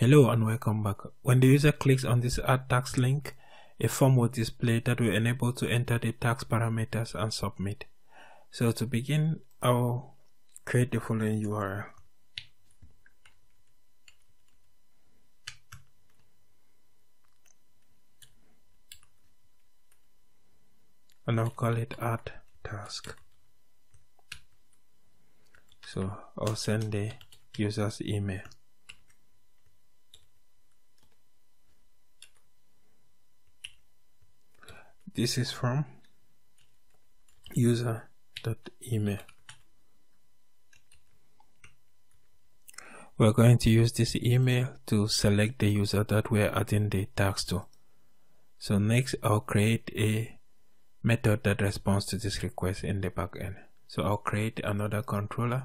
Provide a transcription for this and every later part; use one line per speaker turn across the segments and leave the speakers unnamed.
Hello and welcome back. When the user clicks on this add task link, a form will display that will enable to enter the task parameters and submit. So to begin, I'll create the following URL. And I'll call it add task. So I'll send the user's email. This is from user.email. We're going to use this email to select the user that we're adding the tags to. So next I'll create a method that responds to this request in the backend. So I'll create another controller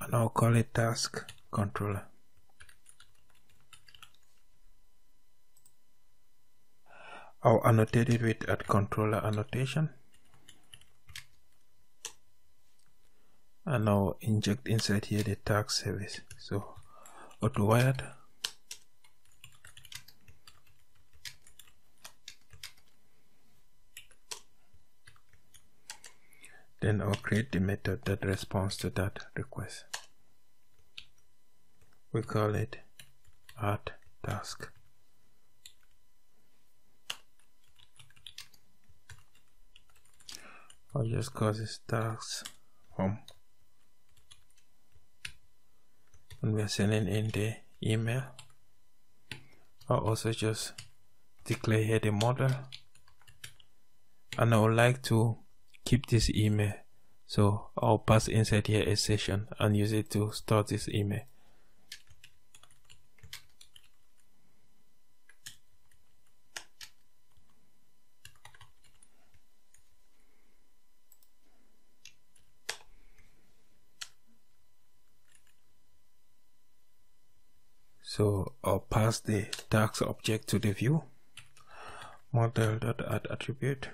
and I'll call it task controller. I'll annotate it with at controller annotation. And I'll inject inside here the task service. So auto wired then I'll create the method that responds to that request. We call it add task I'll just call this tax home. And we're sending in the email. I'll also just declare here the model. And I would like to keep this email. So I'll pass inside here a session and use it to store this email So I'll pass the task object to the view model.add attribute.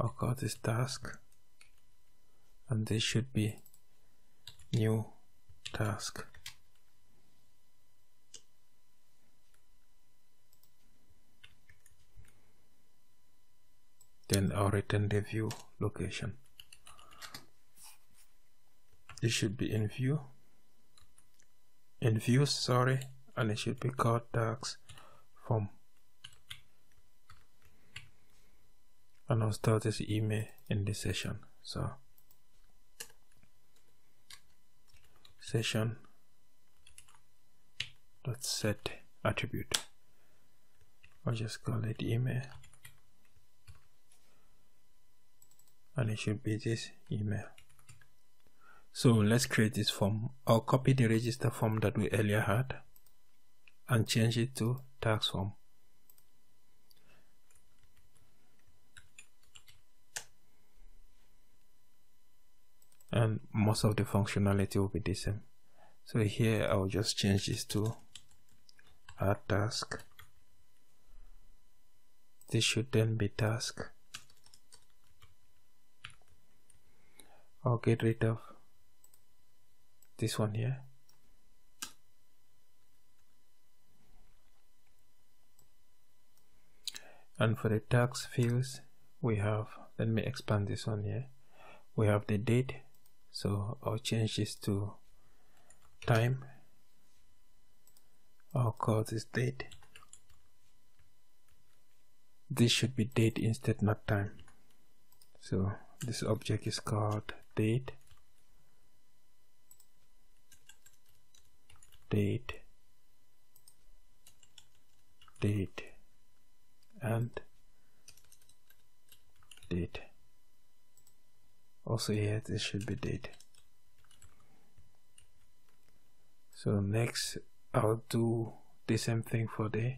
I'll call this task and this should be new task. Then I'll return the view location it should be in view. In view sorry. And it should be called task form and I'll start this email in this session. So session dot set attribute. I'll just call it email. And it should be this email so let's create this form. I'll copy the register form that we earlier had and change it to task form. And most of the functionality will be the same. So here I'll just change this to add task. This should then be task. I'll get rid of this one here. And for the task fields we have let me expand this one here. We have the date so I'll change this to time. I'll call this date. This should be date instead not time. So this object is called date date date and date. Also here this should be date. So next I'll do the same thing for the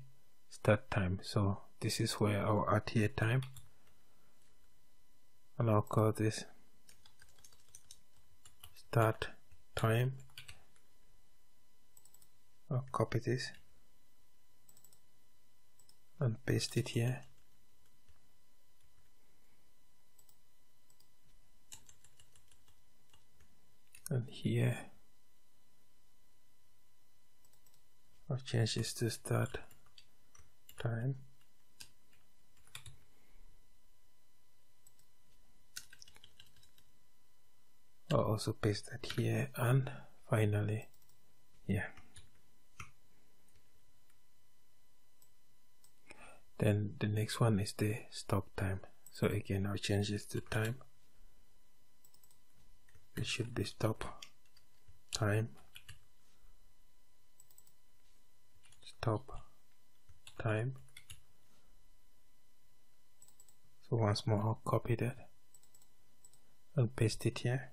start time. So this is where I'll add here time. And I'll call this start time I'll copy this and paste it here. And here. I'll change this to start time. I'll also paste that here and finally here then the next one is the stop time. So again I'll change this to time. It should be stop time. Stop time. So once more I'll copy that and paste it here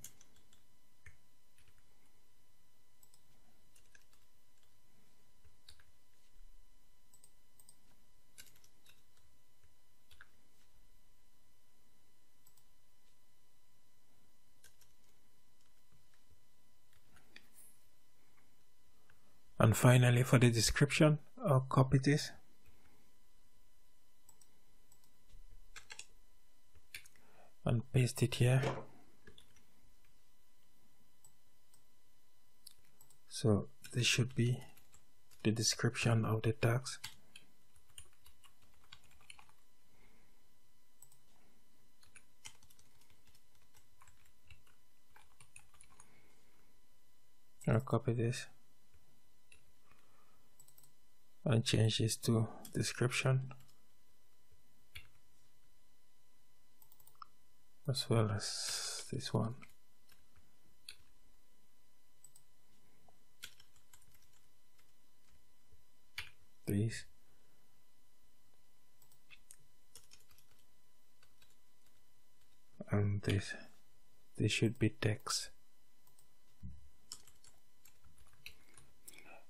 and finally for the description I'll copy this. And paste it here. So this should be the description of the tags I'll copy this and change this to description as well as this one. These and this this should be text.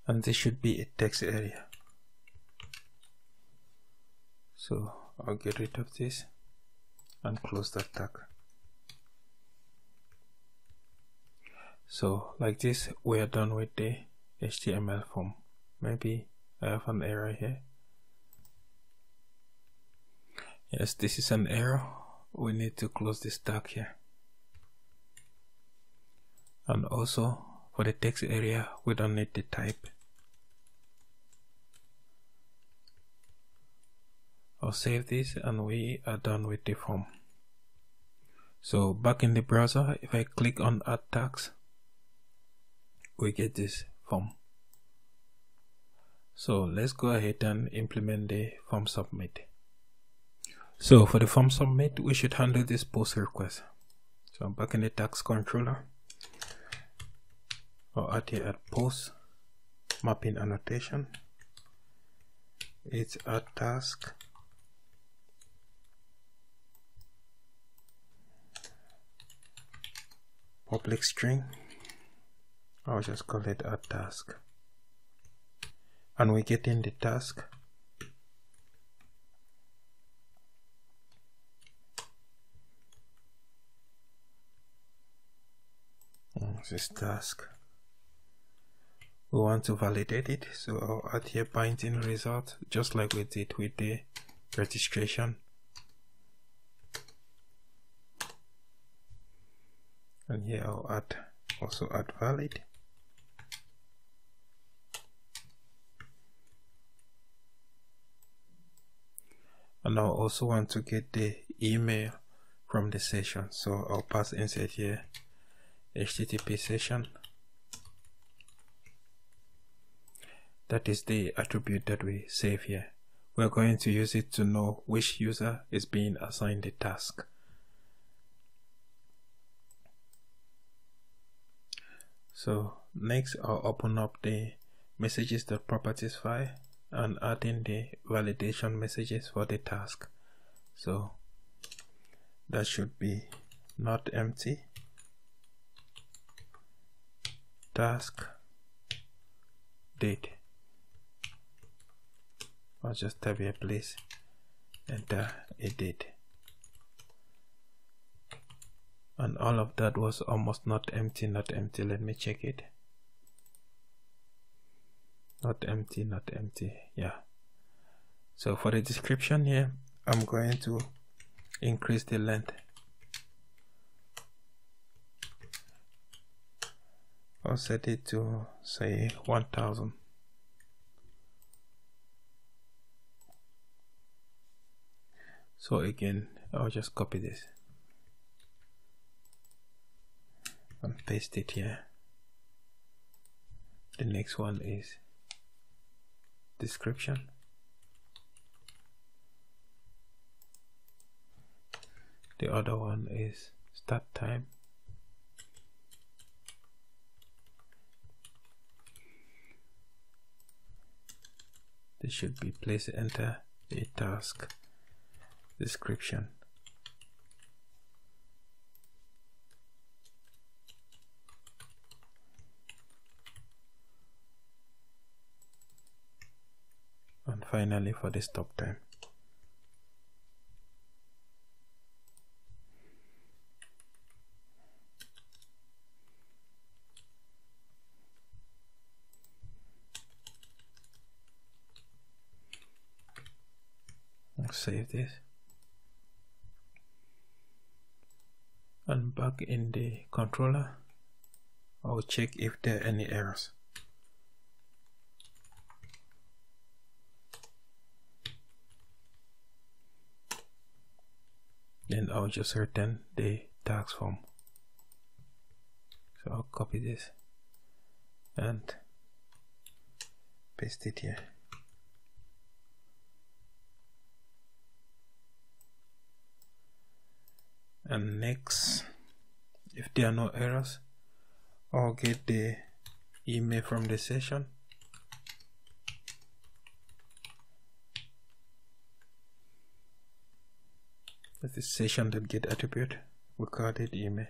And this should be a text area so I'll get rid of this and close that tag so like this we are done with the HTML form. Maybe I have an error here. Yes this is an error. We need to close this tag here. And also for the text area we don't need the type I'll save this and we are done with the form. So back in the browser, if I click on add tags, we get this form. So let's go ahead and implement the form submit. So for the form submit, we should handle this post request. So I'm back in the task controller. I'll add here at post mapping annotation. It's a task public string. I'll just call it a task. And we get in the task. Mm, this task. We want to validate it so I'll add here binding result just like we did with the registration and here I'll add also add valid. And I also want to get the email from the session. So I'll pass inside here http session. That is the attribute that we save here. We're going to use it to know which user is being assigned the task so next I'll open up the messages.properties file and add in the validation messages for the task. So that should be not empty. Task date. I'll just type here please. Enter a date and all of that was almost not empty not empty. Let me check it. Not empty not empty. Yeah. So for the description here I'm going to increase the length. I'll set it to say 1000 so again I'll just copy this and paste it here. The next one is description. The other one is start time. This should be place enter a task description and finally for the stop time save this. And back in the controller. I'll check if there are any errors then I'll just return the task form. So I'll copy this and paste it here. And next if there are no errors I'll get the email from the session that's the session that get attribute recorded email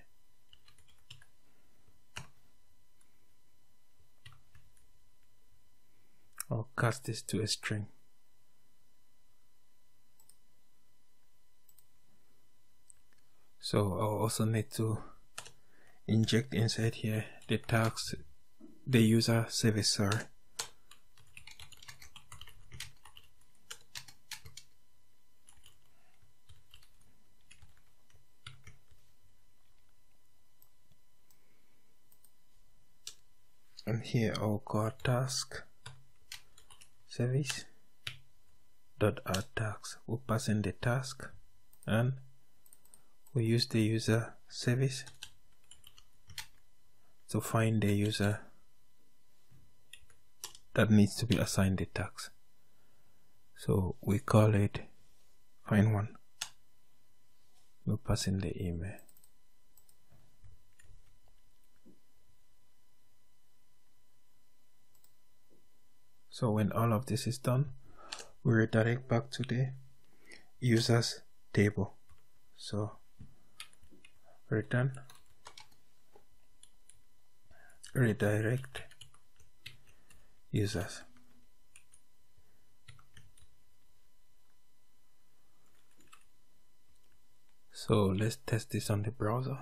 I'll cast this to a string. So I'll also need to inject inside here the tags the user service sorry and here oh I'll call task. Service. Dot add tags we'll pass in the task? And we use the user service? To find the user that needs to be assigned the tags so we call it find one. We pass in the email so when all of this is done we redirect back to the users table. So return redirect users. So let's test this on the browser.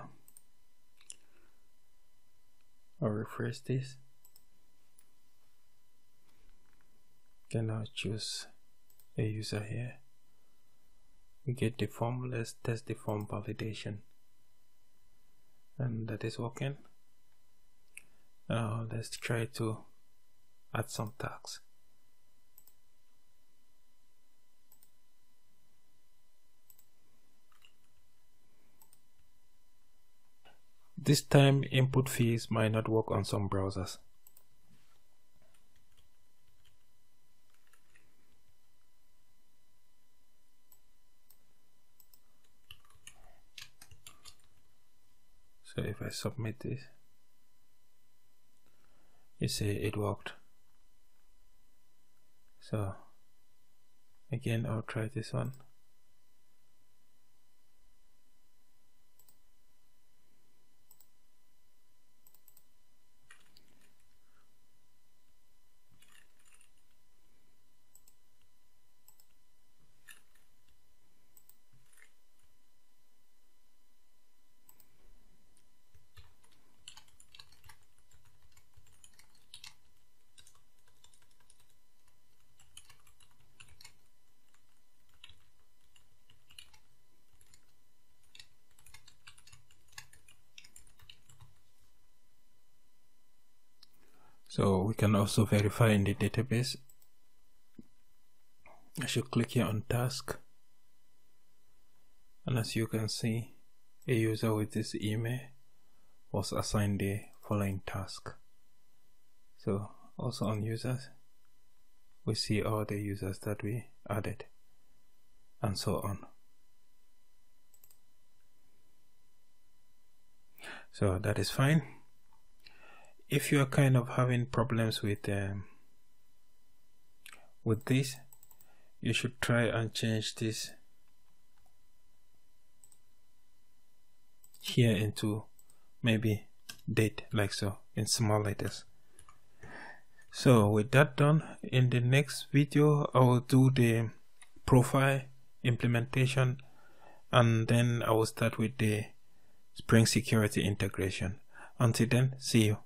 I'll refresh this can now choose a user here. We get the form let's test the form validation. And that is working. Now let's try to add some tags. This time input fees might not work on some browsers so if I submit this you see it worked. So again I'll try this one So we can also verify in the database. I should click here on task. And as you can see, a user with this email was assigned the following task. So also on users, we see all the users that we added and so on. So that is fine. If you are kind of having problems with um, with this, you should try and change this here into maybe date like so in small letters. So with that done in the next video i will do the profile implementation and then i will start with the spring security integration. Until then see you